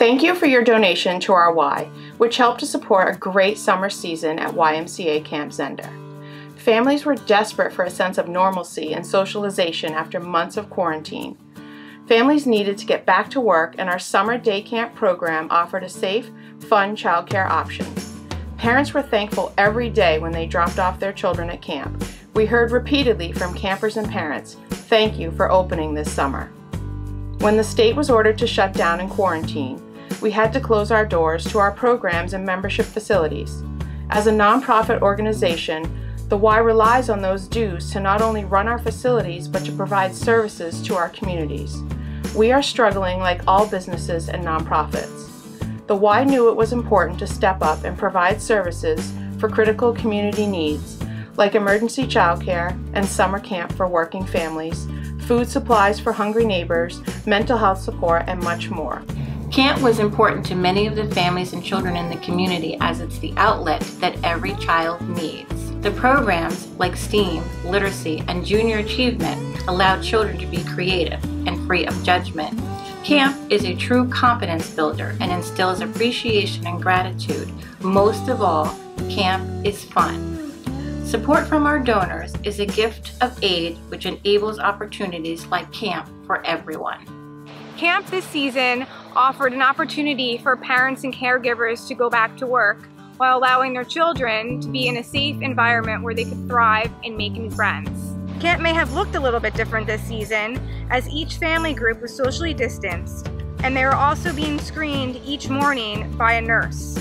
Thank you for your donation to our Y, which helped to support a great summer season at YMCA Camp Zehnder. Families were desperate for a sense of normalcy and socialization after months of quarantine. Families needed to get back to work, and our summer day camp program offered a safe, fun childcare option. Parents were thankful every day when they dropped off their children at camp. We heard repeatedly from campers and parents, thank you for opening this summer. When the state was ordered to shut down and quarantine, we had to close our doors to our programs and membership facilities. As a nonprofit organization, the Y relies on those dues to not only run our facilities but to provide services to our communities. We are struggling like all businesses and nonprofits. The Y knew it was important to step up and provide services for critical community needs like emergency childcare and summer camp for working families, food supplies for hungry neighbors, mental health support, and much more. Camp was important to many of the families and children in the community as it's the outlet that every child needs. The programs like STEAM, literacy, and junior achievement allow children to be creative and free of judgment. Camp is a true competence builder and instills appreciation and gratitude. Most of all, camp is fun. Support from our donors is a gift of aid which enables opportunities like camp for everyone. Camp this season offered an opportunity for parents and caregivers to go back to work while allowing their children to be in a safe environment where they could thrive and make new friends. Camp may have looked a little bit different this season as each family group was socially distanced and they were also being screened each morning by a nurse.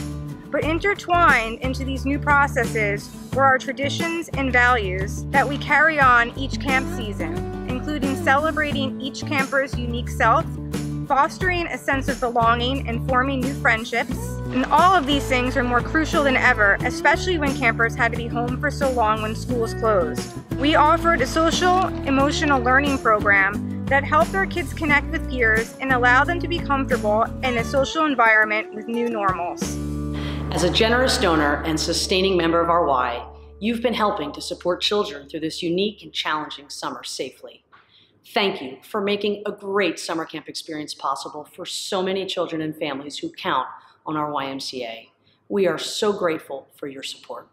But intertwined into these new processes were our traditions and values that we carry on each camp season, including celebrating each camper's unique self fostering a sense of belonging and forming new friendships. And all of these things are more crucial than ever, especially when campers had to be home for so long when schools closed. We offered a social emotional learning program that helped our kids connect with peers and allow them to be comfortable in a social environment with new normals. As a generous donor and sustaining member of our Y, you've been helping to support children through this unique and challenging summer safely. Thank you for making a great summer camp experience possible for so many children and families who count on our YMCA. We are so grateful for your support.